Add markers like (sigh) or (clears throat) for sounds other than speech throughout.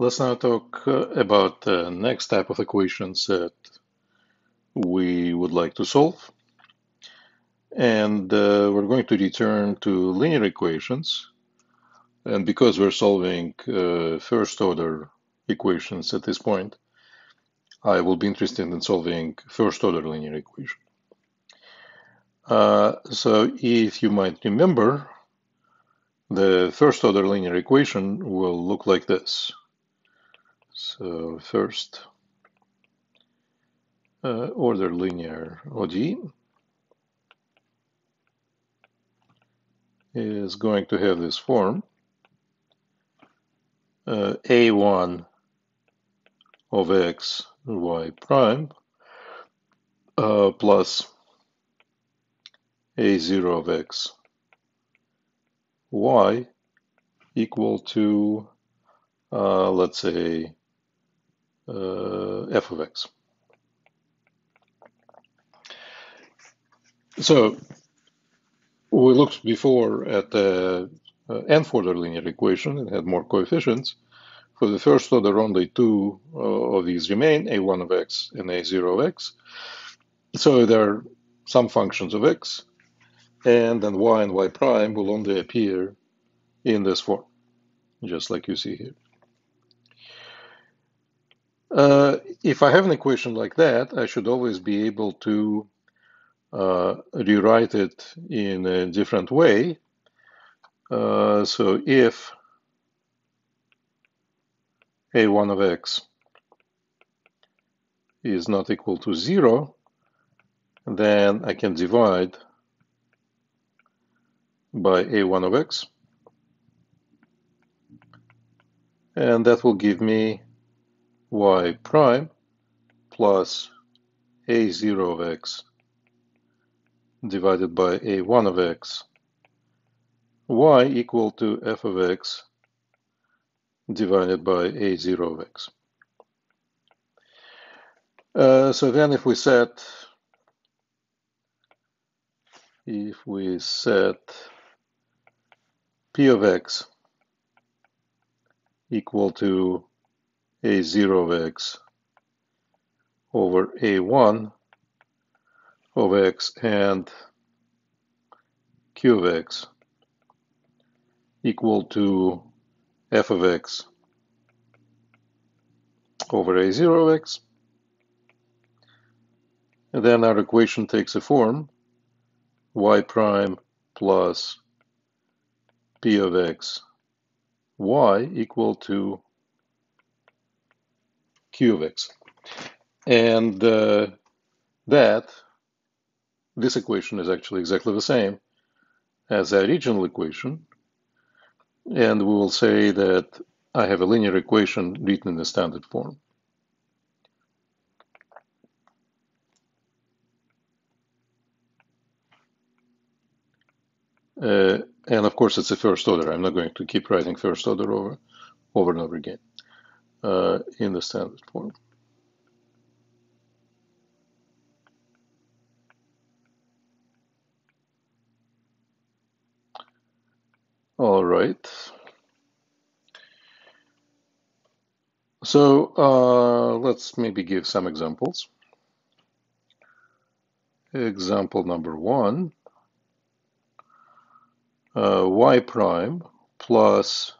Let's now talk uh, about the next type of equations that we would like to solve. And uh, we're going to return to linear equations. And because we're solving uh, first order equations at this point, I will be interested in solving first order linear equation. Uh, so if you might remember, the first order linear equation will look like this. So first uh, order linear ODE is going to have this form. Uh, a1 of x y prime uh, plus a0 of x y equal to, uh, let's say, f of x. So we looked before at the uh, nth order linear equation. It had more coefficients. For the first order, only two uh, of these remain, a1 of x and a0 of x. So there are some functions of x, and then y and y prime will only appear in this form, just like you see here. Uh, if I have an equation like that, I should always be able to uh, rewrite it in a different way. Uh, so if a1 of x is not equal to 0, then I can divide by a1 of x. And that will give me y prime plus a0 of x divided by a1 of x, y equal to f of x divided by a0 of x. Uh, so then if we set if we set p of x equal to a0 of x over a1 of x and q of x equal to f of x over a0 of x. And then our equation takes a form y prime plus p of x y equal to q of x. And uh, that, this equation is actually exactly the same as the original equation. And we will say that I have a linear equation written in the standard form. Uh, and of course, it's a first order. I'm not going to keep writing first order over, over and over again uh, in the standard form. All right. So uh, let's maybe give some examples. Example number one, uh, y prime plus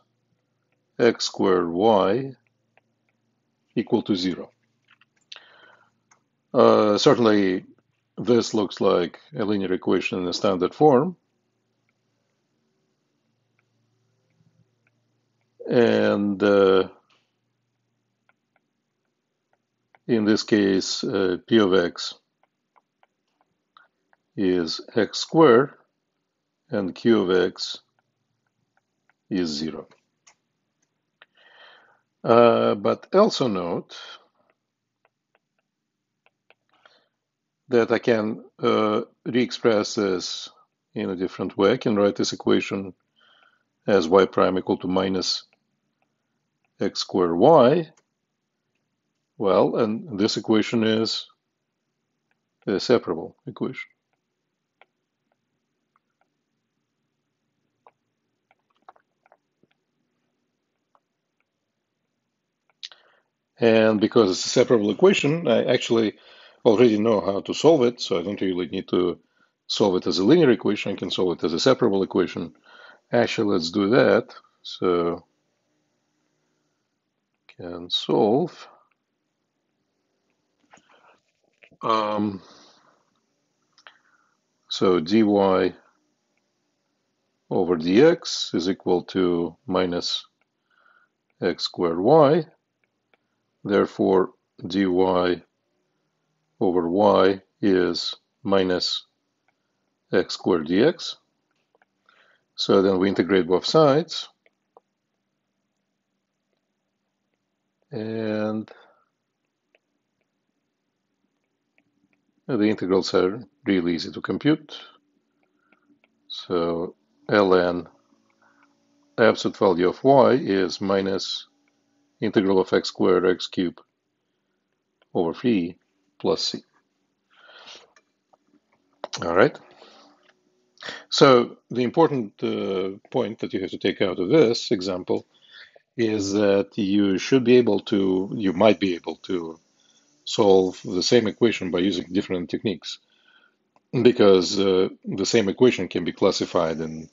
x squared y equal to zero. Uh, certainly, this looks like a linear equation in the standard form. And uh, in this case, uh, p of x is x squared, and q of x is zero. Uh, but also note that I can uh, re-express this in a different way. I can write this equation as y prime equal to minus x squared y. Well, and this equation is a separable equation. And because it's a separable equation, I actually already know how to solve it, so I don't really need to solve it as a linear equation. I can solve it as a separable equation. Actually, let's do that. So can solve. Um, so dy over dx is equal to minus x squared y. Therefore, dy over y is minus x squared dx. So then we integrate both sides. And the integrals are really easy to compute. So ln absolute value of y is minus integral of x squared x cubed over 3 plus c. All right. So the important uh, point that you have to take out of this example is that you should be able to, you might be able to solve the same equation by using different techniques because uh, the same equation can be classified in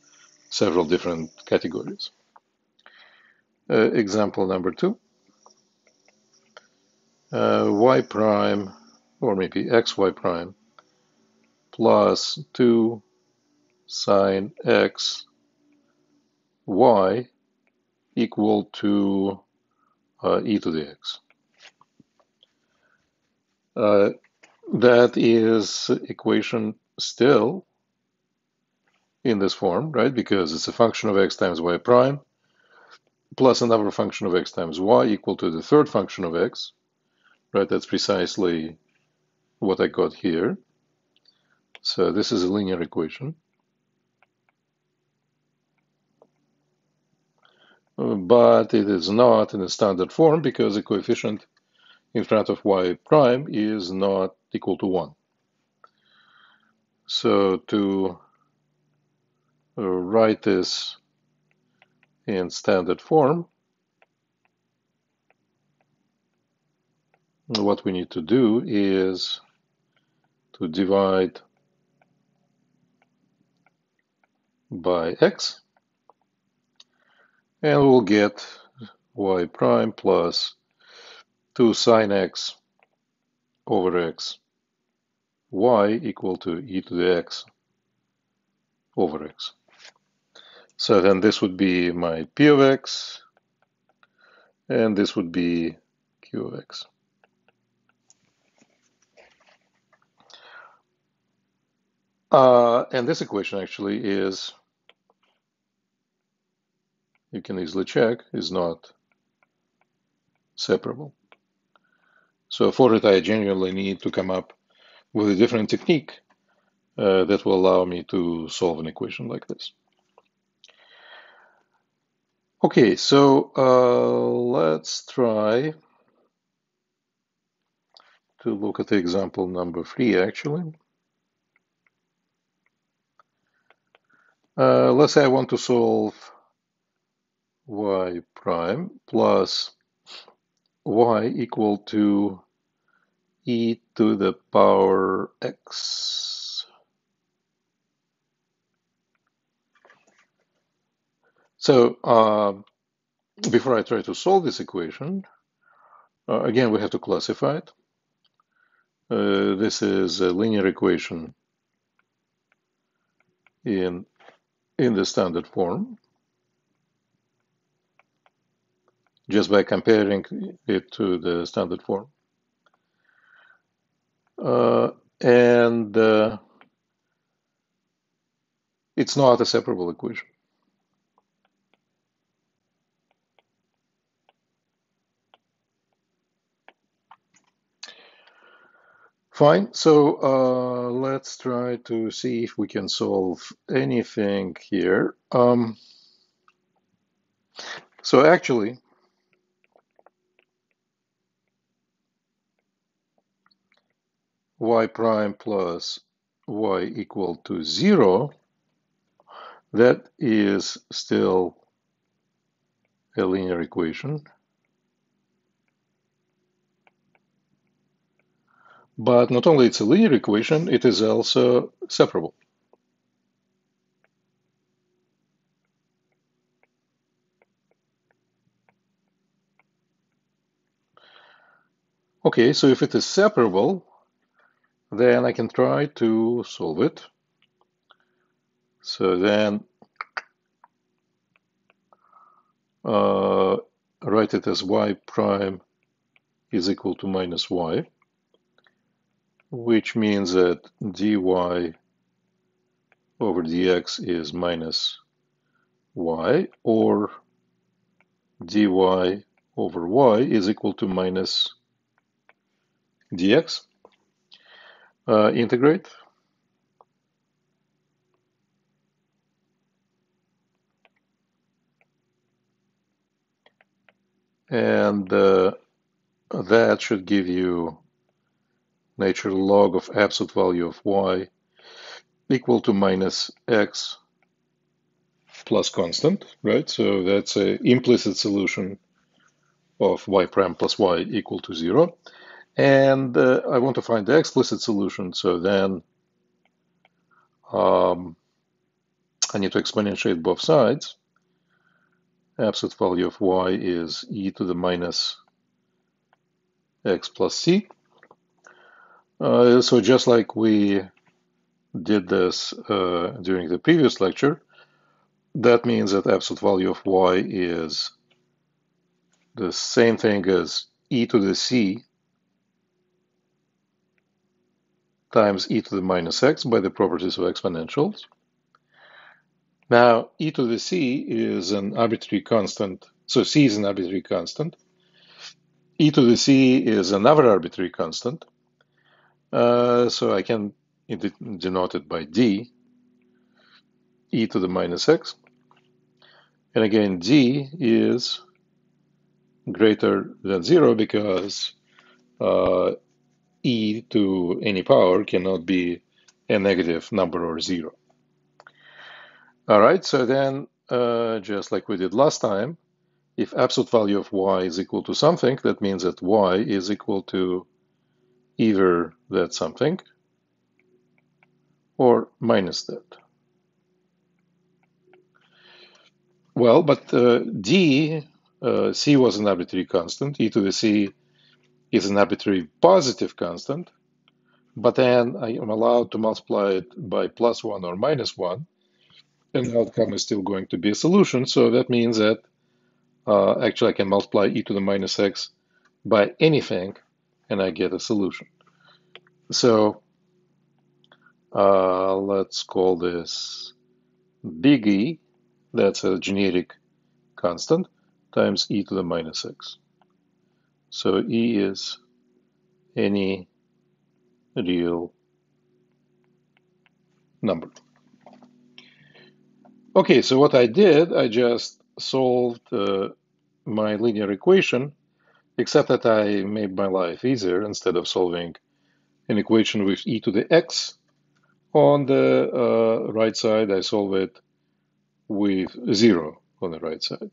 several different categories. Uh, example number two, uh, y prime, or maybe xy prime, plus 2 sine x y equal to uh, e to the x. Uh, that is equation still in this form, right? Because it's a function of x times y prime plus another function of x times y equal to the third function of x, right? That's precisely what I got here. So this is a linear equation. But it is not in a standard form because the coefficient in front of y prime is not equal to 1. So to uh, write this in standard form, what we need to do is to divide by x, and we'll get y prime plus 2 sine x over x y equal to e to the x over x. So then this would be my p of x, and this would be q of x. Uh, and this equation actually is, you can easily check, is not separable. So for it, I genuinely need to come up with a different technique uh, that will allow me to solve an equation like this. Okay, so uh, let's try to look at the example number three, actually. Uh, let's say I want to solve y prime plus y equal to e to the power x. So uh, before I try to solve this equation, uh, again, we have to classify it. Uh, this is a linear equation in, in the standard form. Just by comparing it to the standard form. Uh, and uh, it's not a separable equation. Fine, so uh, let's try to see if we can solve anything here. Um, so actually, y prime plus y equal to 0, that is still a linear equation. But not only it's a linear equation, it is also separable. Okay, so if it is separable, then I can try to solve it. So then uh, write it as y prime is equal to minus y, which means that dy over dx is minus y, or dy over y is equal to minus dx. Uh, integrate. And uh, that should give you natural log of absolute value of y equal to minus x plus constant, right? So that's an implicit solution of y prime plus y equal to zero. And uh, I want to find the explicit solution, so then um, I need to exponentiate both sides. Absolute value of y is e to the minus x plus c. Uh, so just like we did this uh, during the previous lecture, that means that absolute value of y is the same thing as e to the c times e to the minus x by the properties of exponentials. Now, e to the c is an arbitrary constant, so c is an arbitrary constant. e to the c is another arbitrary constant, uh, so I can denote it by d, e to the minus x. And again, d is greater than zero because uh, e to any power cannot be a negative number or zero. All right, so then uh, just like we did last time, if absolute value of y is equal to something, that means that y is equal to either that something or minus that. Well, but uh, d, uh, c was an arbitrary constant, e to the c is an arbitrary positive constant, but then I am allowed to multiply it by plus one or minus one, and the outcome is still going to be a solution. So that means that uh, actually I can multiply e to the minus x by anything, and I get a solution. So uh, let's call this big E, that's a generic constant, times e to the minus x. So E is any real number. Okay, so what I did, I just solved uh, my linear equation, except that I made my life easier. Instead of solving an equation with e to the x on the uh, right side, I solve it with zero on the right side.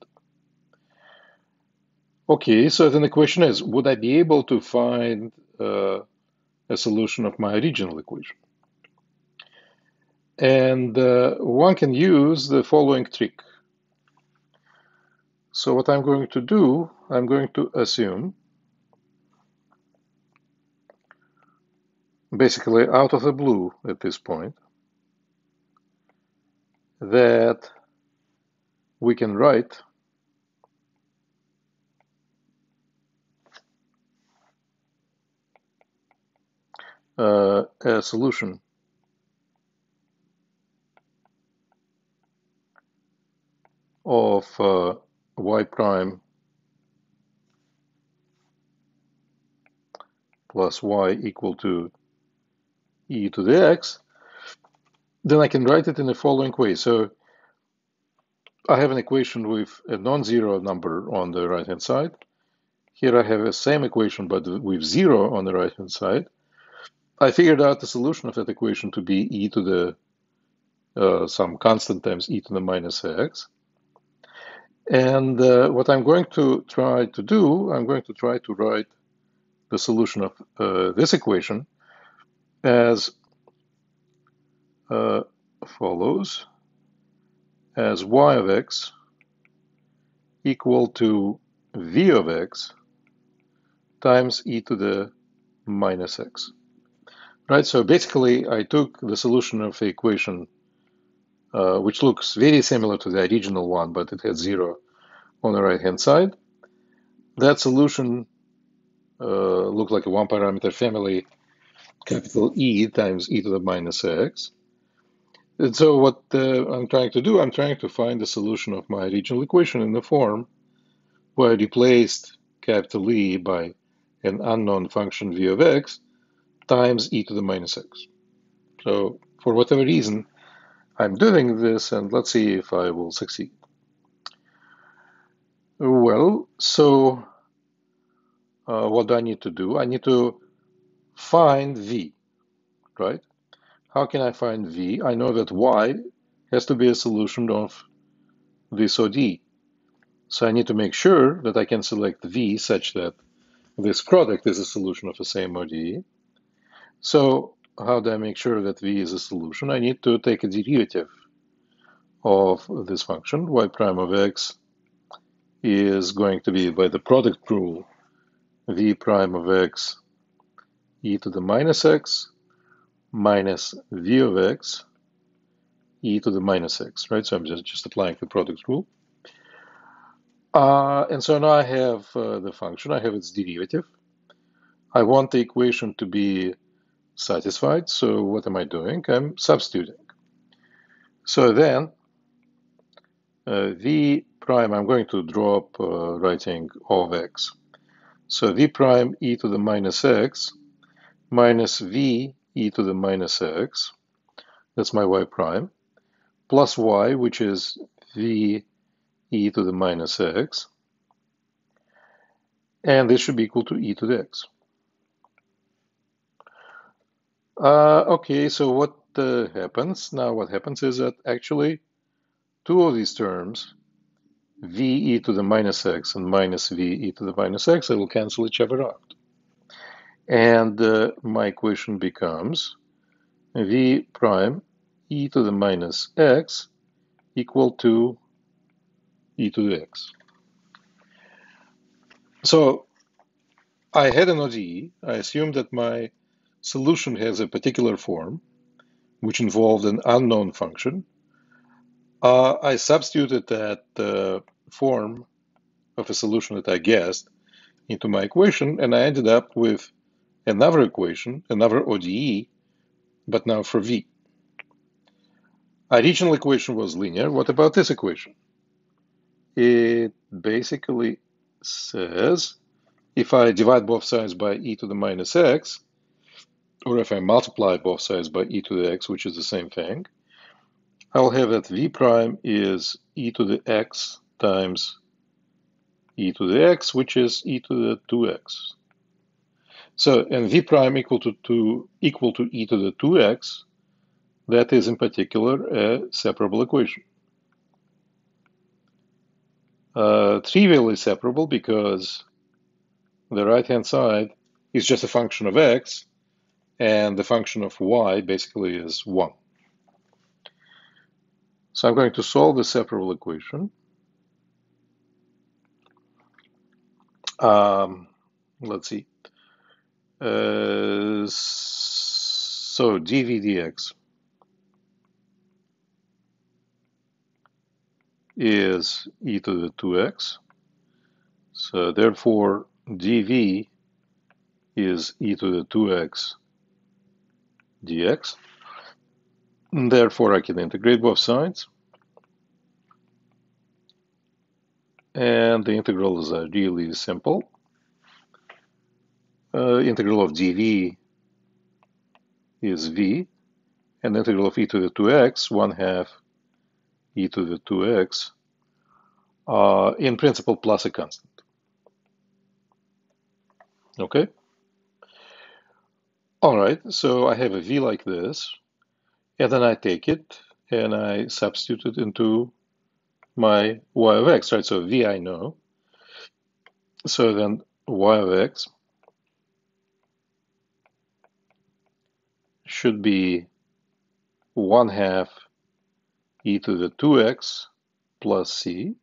Okay, so then the question is, would I be able to find uh, a solution of my original equation? And uh, one can use the following trick. So what I'm going to do, I'm going to assume, basically out of the blue at this point, that we can write uh, a solution. Of uh, y prime plus y equal to e to the x, then I can write it in the following way. So I have an equation with a non-zero number on the right-hand side. Here I have the same equation, but with zero on the right-hand side. I figured out the solution of that equation to be e to the uh, some constant times e to the minus x. And uh, what I'm going to try to do, I'm going to try to write the solution of uh, this equation as uh, follows, as y of x equal to v of x times e to the minus x. Right, so basically I took the solution of the equation, uh, which looks very similar to the original one, but it had zero on the right-hand side. That solution uh, looked like a one-parameter family, capital E times e to the minus x. And so what uh, I'm trying to do, I'm trying to find the solution of my original equation in the form where I replaced capital E by an unknown function v of x times e to the minus x. So for whatever reason, I'm doing this, and let's see if I will succeed. Well, so uh, what do I need to do? I need to find v, right? How can I find v? I know that y has to be a solution of this ODE. So I need to make sure that I can select v such that this product is a solution of the same ODE. So how do I make sure that v is a solution? I need to take a derivative of this function. y prime of x is going to be by the product rule v prime of x e to the minus x minus v of x e to the minus x, right? So I'm just, just applying the product rule. Uh, and so now I have uh, the function, I have its derivative. I want the equation to be satisfied, so what am I doing? I'm substituting. So then, uh, v prime, I'm going to drop uh, writing of x. So v prime e to the minus x minus v e to the minus x, that's my y prime, plus y, which is v e to the minus x, and this should be equal to e to the x. Uh, okay, so what uh, happens? Now what happens is that actually two of these terms, v e to the minus x and minus v e to the minus x, will cancel each other out. And uh, my equation becomes v prime e to the minus x equal to e to the x. So I had an ODE. I assumed that my solution has a particular form, which involved an unknown function. Uh, I substituted that uh, form of a solution that I guessed into my equation, and I ended up with another equation, another ODE, but now for v. Original equation was linear. What about this equation? it basically says if I divide both sides by e to the minus x, or if I multiply both sides by e to the x, which is the same thing, I'll have that v prime is e to the x times e to the x, which is e to the 2x. So, and v prime equal to 2 equal to e to the 2x, that is in particular a separable equation uh, trivially separable because the right-hand side is just a function of x, and the function of y basically is 1. So I'm going to solve the separable equation. Um, let's see. Uh, so dv dx is e to the 2x. So therefore, dv is e to the 2x dx. And therefore, I can integrate both sides. And the integral is really simple. Uh, integral of dv is v, and integral of e to the 2x, 1 half e to the 2x, uh, in principle plus a constant. Okay? All right, so I have a v like this, and then I take it and I substitute it into my y of x, right? So v I know. So then y of x should be 1 half e to the 2x plus c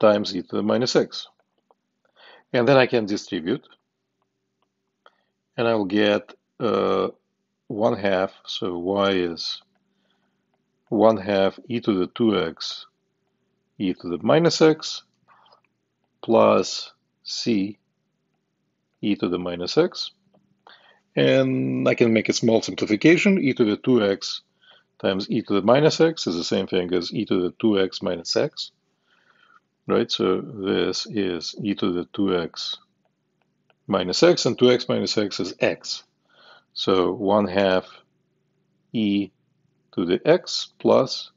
times e to the minus x. And then I can distribute, and I'll get uh, 1 half, so y is 1 half e to the 2x e to the minus x plus c e to the minus x. And I can make a small simplification. e to the 2x times e to the minus x is the same thing as e to the 2x minus x. Right, so this is e to the 2x minus x, and 2x minus x is x. So 1 half e to the x plus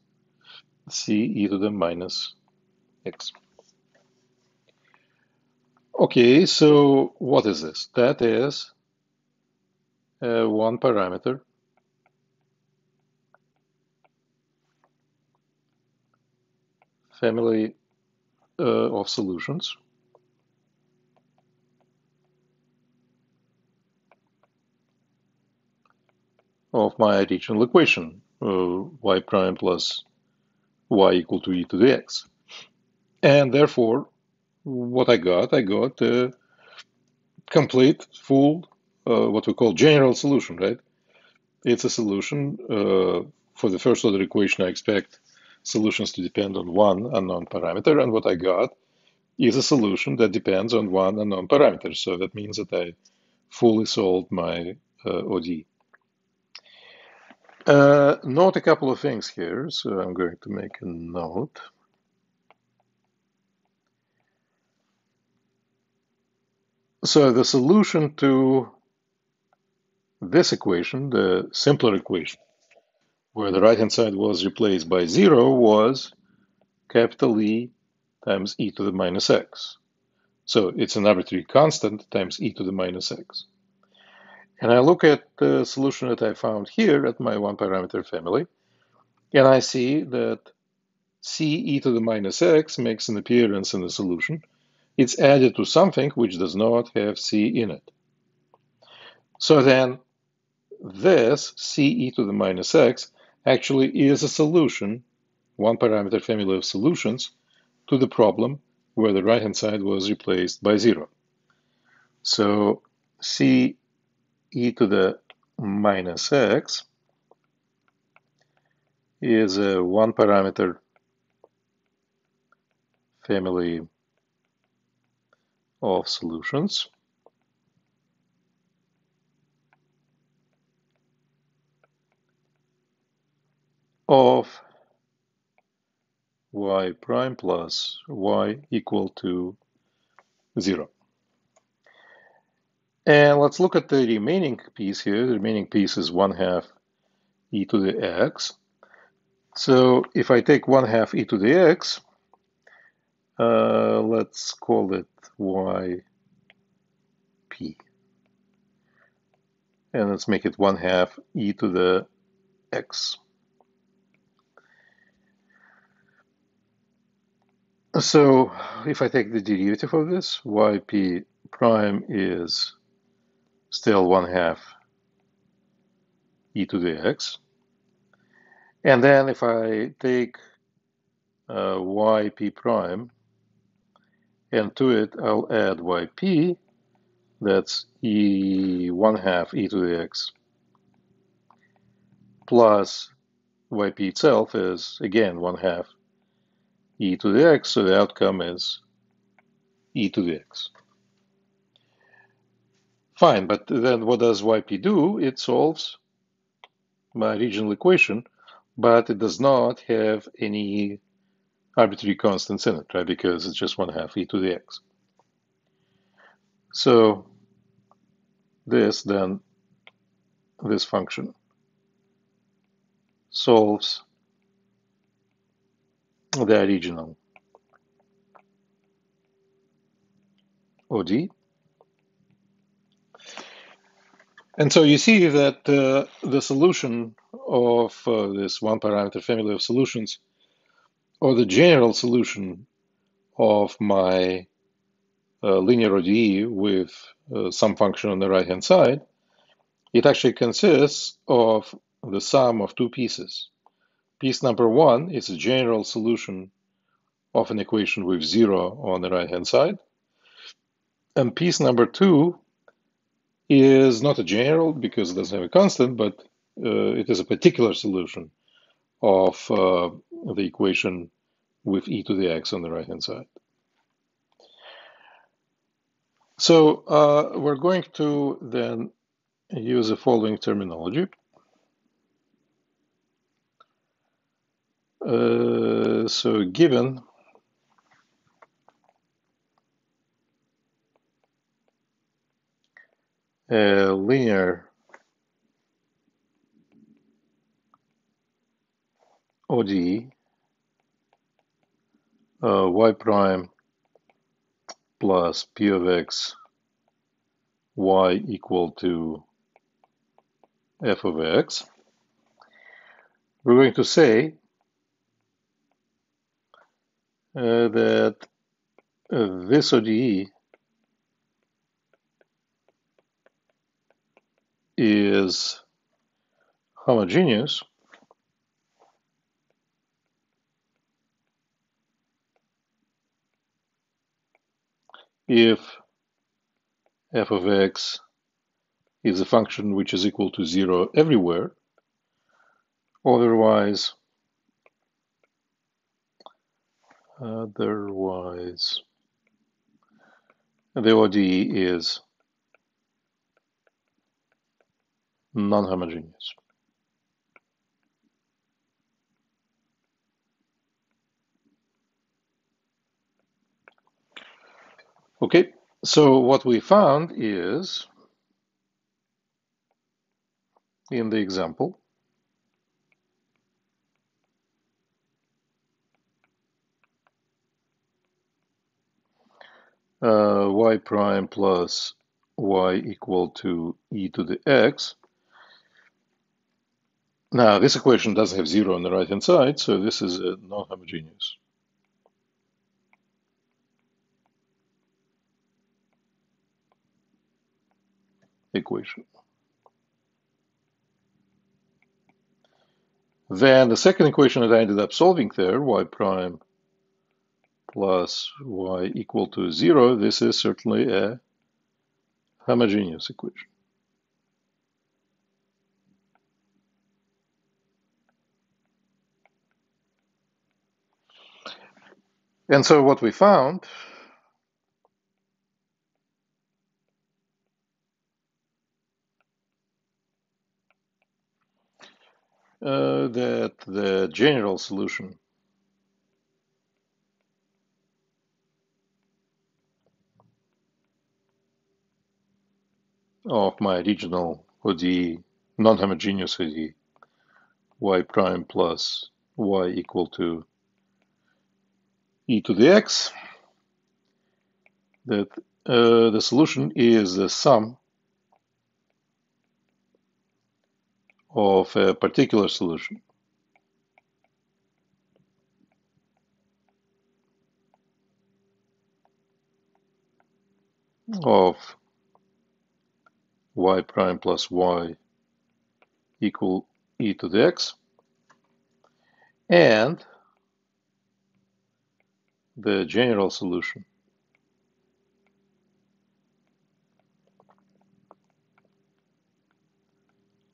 c e to the minus x. Okay, so what is this? That is uh, one parameter family uh, of solutions. Of my original equation, uh, y prime plus y equal to e to the x. And therefore, what I got, I got a complete, full, uh, what we call general solution, right? It's a solution. Uh, for the first order equation, I expect solutions to depend on one unknown parameter, and what I got is a solution that depends on one unknown parameter. So that means that I fully solved my uh, ODE. Uh, note a couple of things here, so I'm going to make a note. So the solution to this equation, the simpler equation, where the right-hand side was replaced by zero, was capital E times e to the minus x. So it's an arbitrary constant times e to the minus x. And I look at the solution that I found here at my one parameter family, and I see that c e to the minus x makes an appearance in the solution. It's added to something which does not have c in it. So then this c e to the minus x actually is a solution, one parameter family of solutions, to the problem where the right-hand side was replaced by zero. So c e to the minus x is a one parameter family of solutions. of y prime plus y equal to 0. And let's look at the remaining piece here. The remaining piece is 1 half e to the x. So if I take 1 half e to the x, uh, let's call it yp. And let's make it 1 half e to the x. So if I take the derivative of this, yp prime is still 1 half e to the x. And then if I take uh, yp prime, and to it I'll add yp, that's e 1 half e to the x, plus yp itself is, again, 1 half e to the x, so the outcome is e to the x. Fine, but then what does yp do? It solves my original equation, but it does not have any arbitrary constants in it, right? Because it's just 1 half e to the x. So this then, this function solves the original OD And so you see that uh, the solution of uh, this one parameter family of solutions, or the general solution of my uh, linear ODE with uh, some function on the right hand side, it actually consists of the sum of two pieces. Piece number one is a general solution of an equation with zero on the right-hand side. And piece number two is not a general because it doesn't have a constant, but uh, it is a particular solution of uh, the equation with e to the x on the right-hand side. So uh, we're going to then use the following terminology. Uh, so given a linear. ODE, uh, y prime plus p of x y equal to f of x, we're going to say uh, that uh, this ODE is homogeneous if f of x is a function which is equal to zero everywhere. Otherwise, otherwise, the ODE is non-homogeneous. Okay, so what we found is in the example uh, y prime plus y equal to e to the x. Now, this equation doesn't have zero on the right-hand side, so this is a non-homogeneous. equation. Then the second equation that I ended up solving there, y prime plus y equal to 0, this is certainly a homogeneous equation. And so what we found uh, that the general solution of my original ODE, non-homogeneous ODE, y prime plus y equal to e to the x, that uh, the solution is the sum of a particular solution. of y prime plus y equal e to the x and the general solution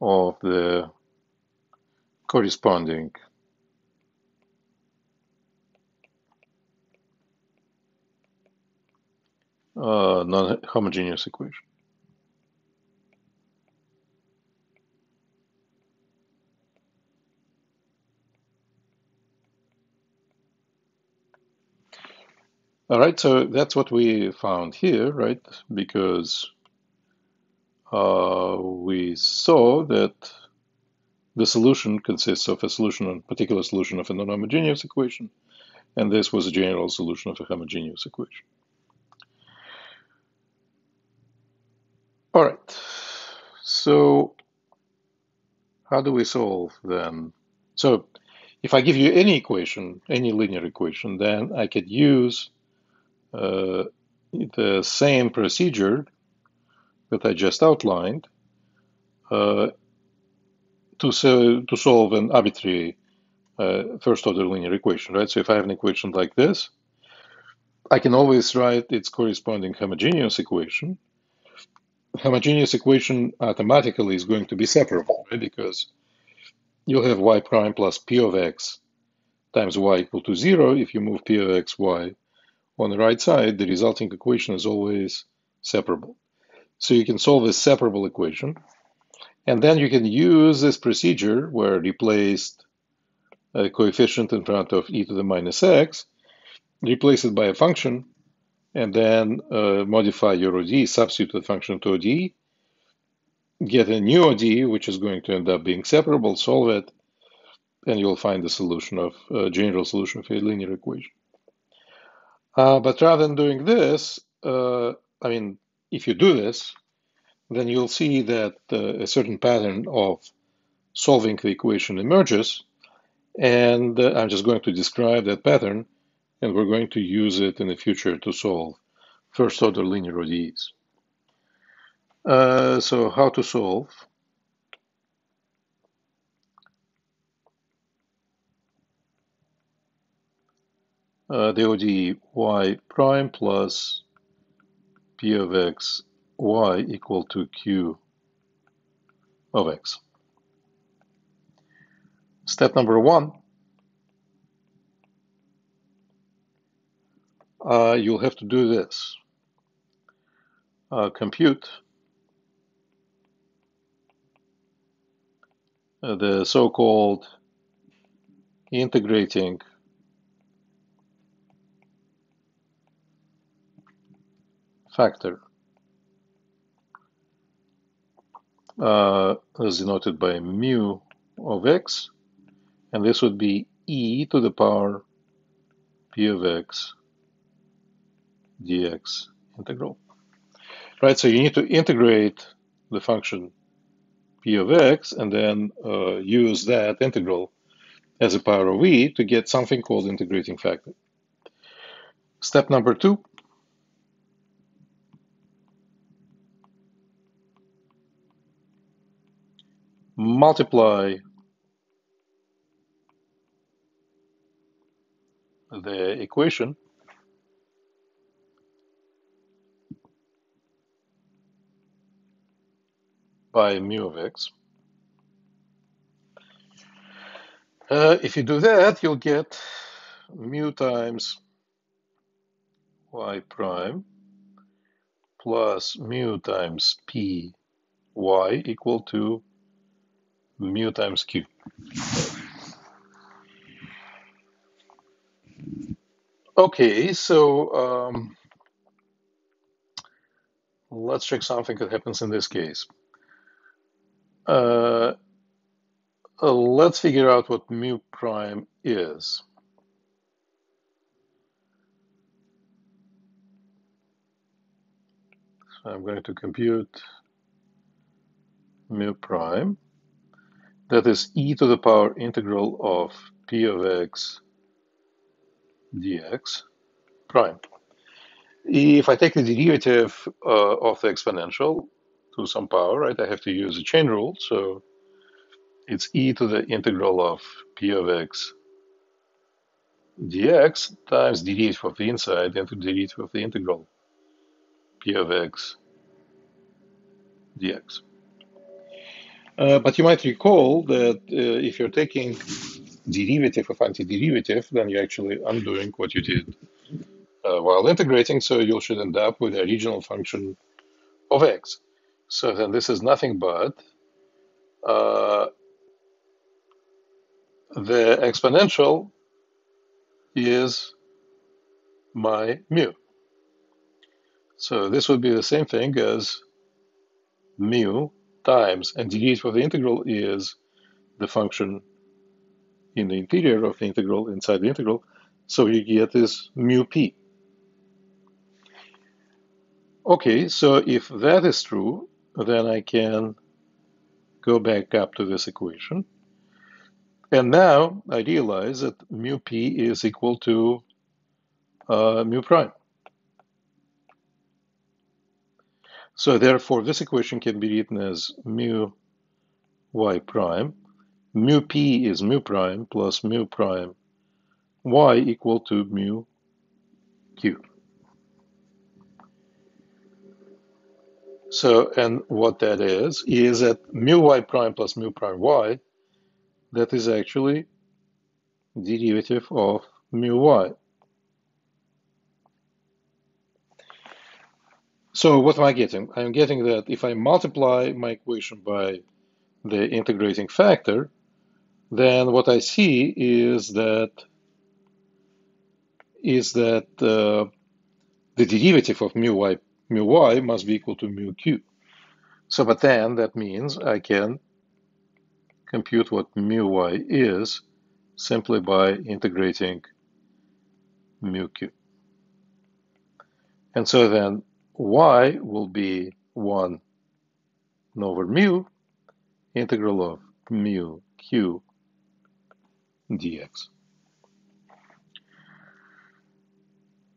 of the corresponding uh, non-homogeneous equation. All right, so that's what we found here, right? Because uh, we saw that the solution consists of a solution, a particular solution of a non-homogeneous equation, and this was a general solution of a homogeneous equation. All right, so how do we solve then? So if I give you any equation, any linear equation, then I could use uh, the same procedure that I just outlined uh, to, so, to solve an arbitrary uh, first order linear equation, right? So if I have an equation like this, I can always write its corresponding homogeneous equation. Homogeneous equation automatically is going to be separable, right? Because you'll have y prime plus p of x times y equal to zero. If you move p of x, y on the right side, the resulting equation is always separable. So you can solve this separable equation. And then you can use this procedure where replaced a coefficient in front of e to the minus x, replace it by a function, and then uh, modify your ODE, substitute the function to ODE, get a new ODE, which is going to end up being separable, solve it, and you'll find the solution of uh, general solution for a linear equation. Uh, but rather than doing this, uh, I mean, if you do this, then you'll see that uh, a certain pattern of solving the equation emerges. And uh, I'm just going to describe that pattern, and we're going to use it in the future to solve first order linear ODEs. Uh, so how to solve? Uh, the ODE y prime plus p of x y equal to q of x. Step number one, uh, you'll have to do this. Uh, compute the so-called integrating factor uh, as denoted by mu of x, and this would be e to the power p of x dx integral. Right, so you need to integrate the function p of x and then uh, use that integral as a power of e to get something called integrating factor. Step number two, multiply the equation by mu of x. Uh, if you do that, you'll get mu times y prime plus mu times p y equal to mu times q. Okay, so um, let's check something that happens in this case. Uh, uh, let's figure out what mu prime is. So I'm going to compute mu prime that is e to the power integral of p of x dx prime. If I take the derivative uh, of the exponential to some power, right, I have to use a chain rule. So it's e to the integral of p of x dx times derivative of the inside into derivative of the integral p of x dx. Uh, but you might recall that uh, if you're taking derivative of antiderivative, then you're actually undoing what you did uh, while integrating, so you should end up with a regional function of x. So then this is nothing but uh, the exponential is my mu. So this would be the same thing as mu times, and derivative of the integral is the function in the interior of the integral, inside the integral. So you get this mu p. Okay, so if that is true, then I can go back up to this equation. And now I realize that mu p is equal to uh, mu prime. So therefore, this equation can be written as mu y prime, mu p is mu prime plus mu prime y equal to mu q. So, and what that is, is that mu y prime plus mu prime y, that is actually derivative of mu y. So what am I getting? I'm getting that if I multiply my equation by the integrating factor, then what I see is that is that uh, the derivative of mu y mu y must be equal to mu q. So, but then that means I can compute what mu y is simply by integrating mu q. And so then y will be 1 over mu integral of mu q dx.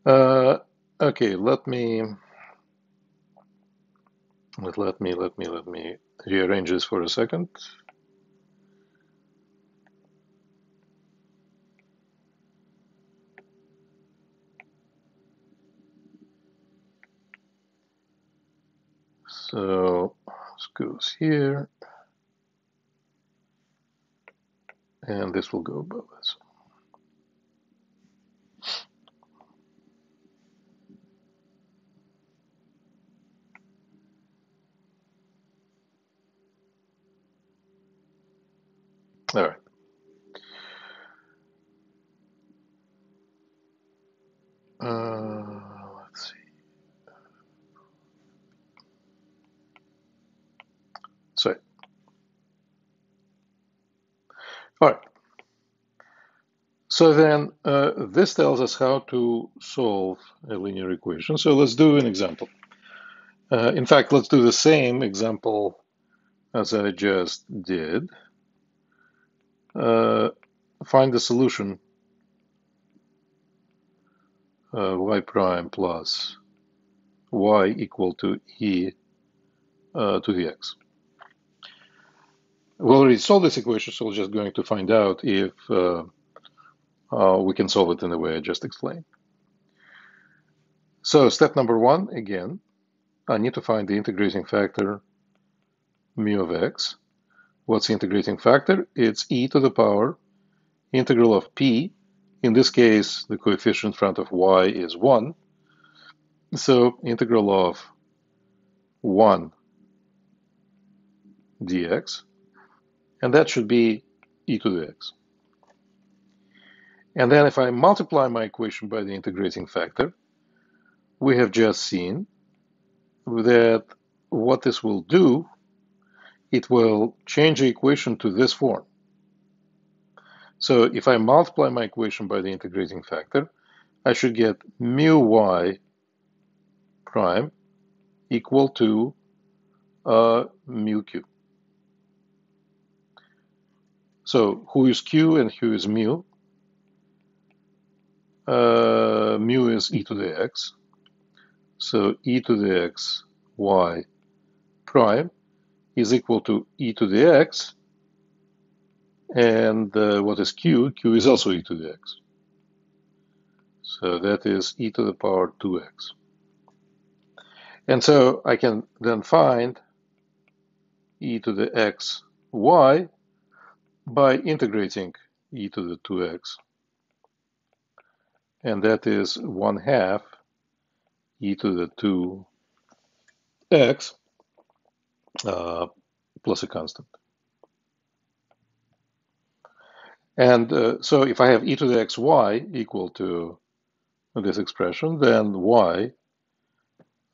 Uh, okay, let me let, let me let me let me rearrange this for a second. So this goes here, and this will go above this. All right. All right. So then uh, this tells us how to solve a linear equation. So let's do an example. Uh, in fact, let's do the same example as I just did. Uh, find the solution y prime plus y equal to e uh, to the x. We already solved this equation, so we're just going to find out if uh, uh, we can solve it in the way I just explained. So step number one, again, I need to find the integrating factor mu of x. What's the integrating factor? It's e to the power integral of p. In this case, the coefficient in front of y is 1. So integral of 1 dx, and that should be e to the x. And then if I multiply my equation by the integrating factor, we have just seen that what this will do, it will change the equation to this form. So if I multiply my equation by the integrating factor, I should get mu y prime equal to uh, mu q. So who is q and who is mu? Uh, mu is e to the x. So e to the x y prime is equal to e to the x. And uh, what is q? q is also e to the x. So that is e to the power 2x. And so I can then find e to the x y by integrating e to the 2x and that is 1 half e to the 2x uh, plus a constant. And uh, so if I have e to the xy equal to this expression, then y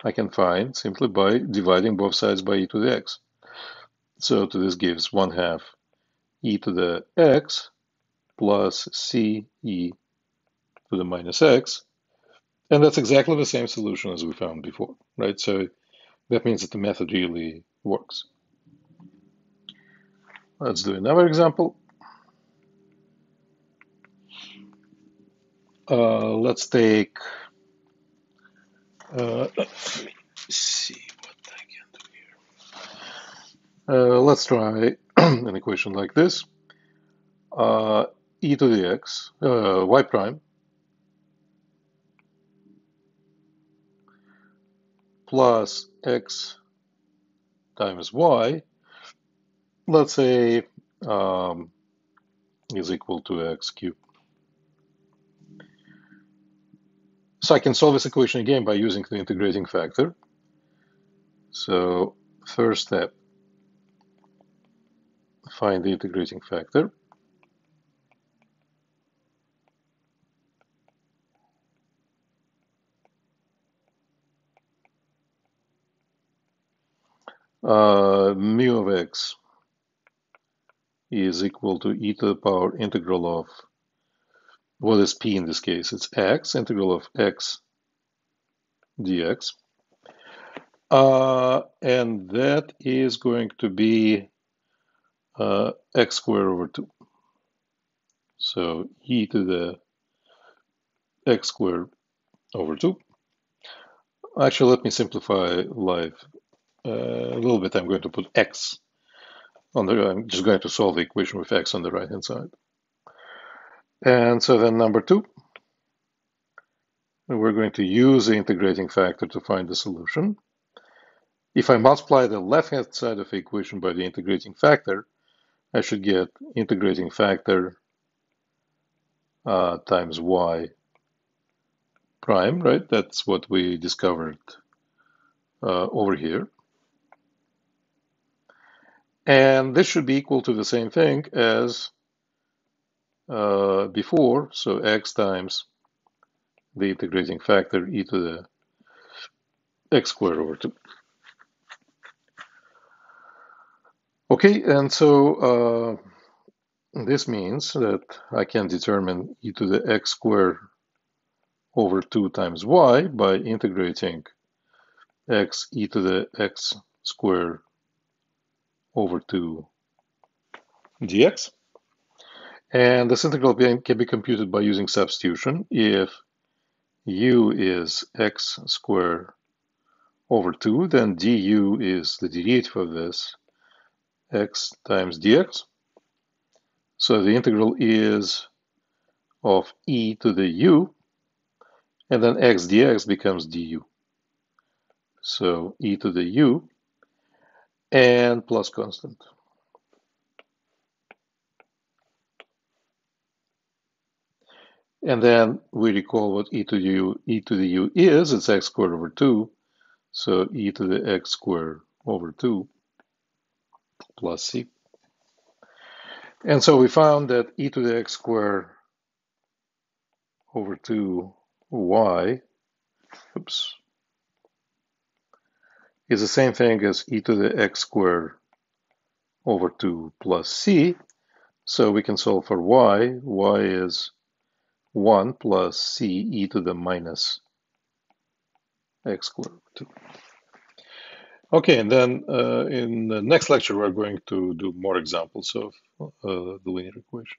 I can find simply by dividing both sides by e to the x. So to this gives 1 half e to the x plus c e to the minus x. And that's exactly the same solution as we found before, right? So that means that the method really works. Let's do another example. Uh, let's take, uh, let me see what I can do here. Uh, let's try (clears throat) an equation like this. Uh, e to the x, uh, y prime, plus x times y, let's say, um, is equal to x cubed. So I can solve this equation again by using the integrating factor. So first step, find the integrating factor. Uh, mu of x is equal to e to the power integral of, what is p in this case? It's x, integral of x dx. Uh, and that is going to be uh, x squared over 2. So e to the x squared over 2. Actually, let me simplify life uh, a little bit. I'm going to put x on the, I'm just going to solve the equation with x on the right hand side. And so then number two, we're going to use the integrating factor to find the solution. If I multiply the left-hand side of the equation by the integrating factor, I should get integrating factor uh, times y prime, right? That's what we discovered uh, over here. And this should be equal to the same thing as uh, before. So x times the integrating factor e to the x squared over 2. Okay, and so uh, this means that I can determine e to the x squared over 2 times y by integrating x e to the x squared over 2 dx. And this integral can be computed by using substitution if u is x squared over 2, then du is the derivative of this, x times dx. So the integral is of e to the u, and then x dx becomes du. So e to the u and plus constant. And then we recall what e to the u, e to the u is, it's x squared over 2. So e to the x squared over 2 plus c. And so we found that e to the x squared over 2 y, oops, is the same thing as e to the x squared over 2 plus c. So we can solve for y. y is 1 plus c e to the minus x squared over 2. Okay, and then uh, in the next lecture, we're going to do more examples of uh, the linear equation.